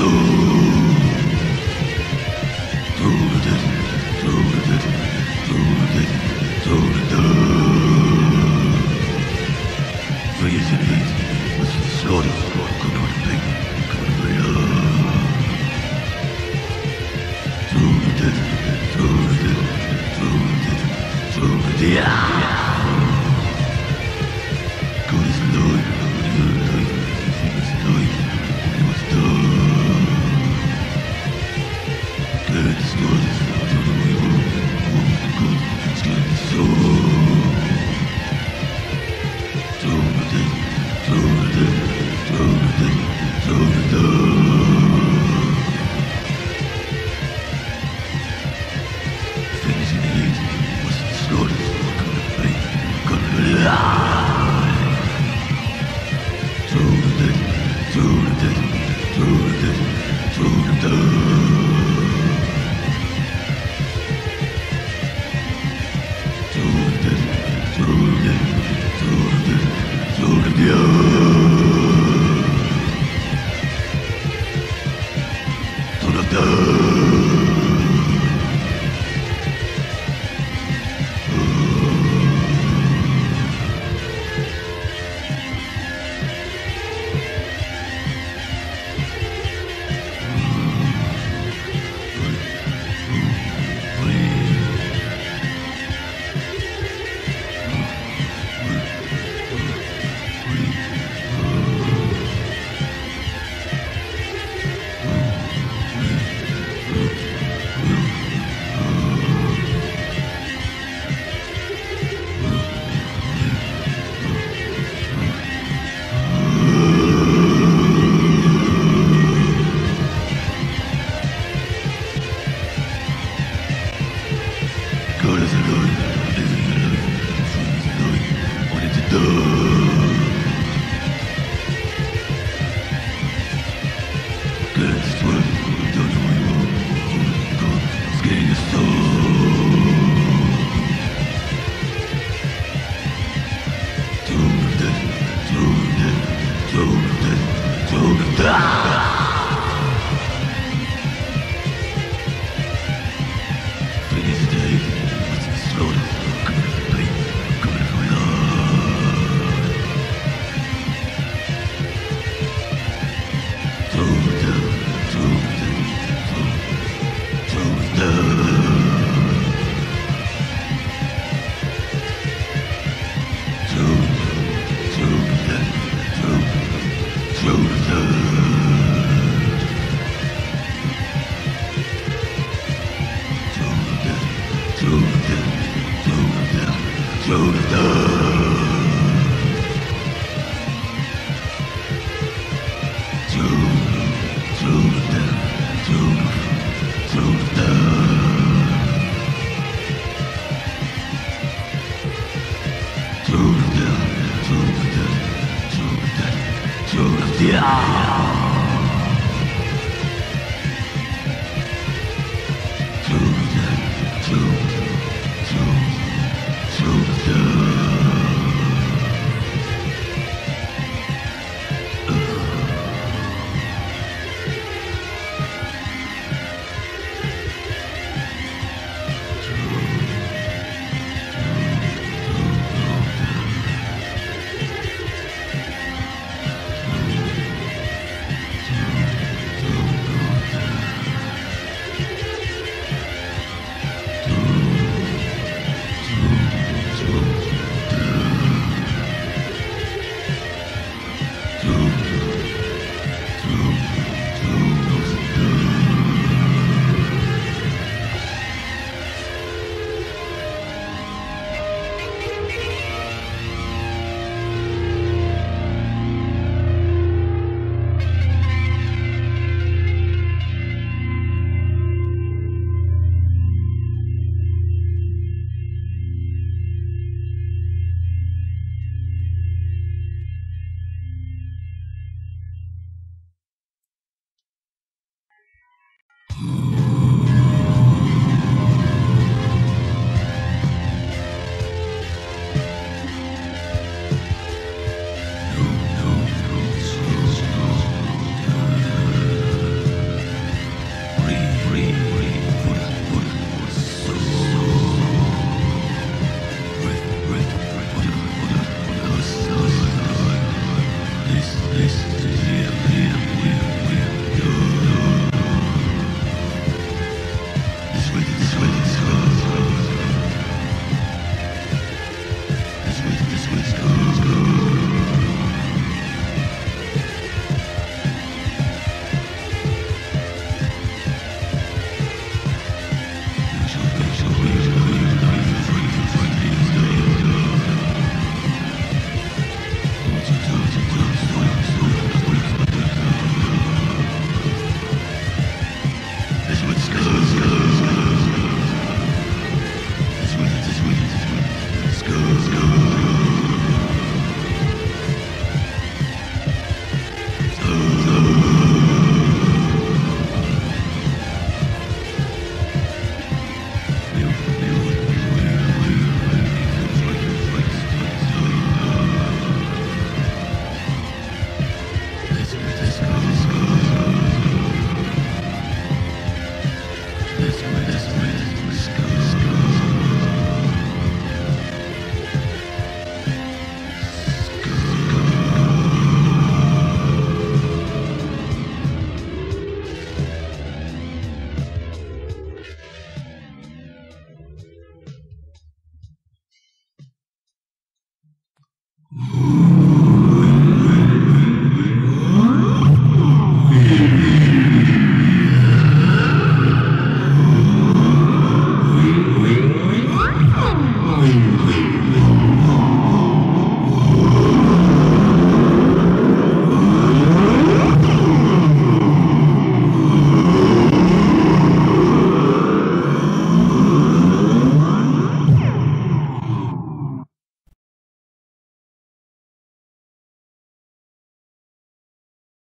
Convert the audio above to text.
Good,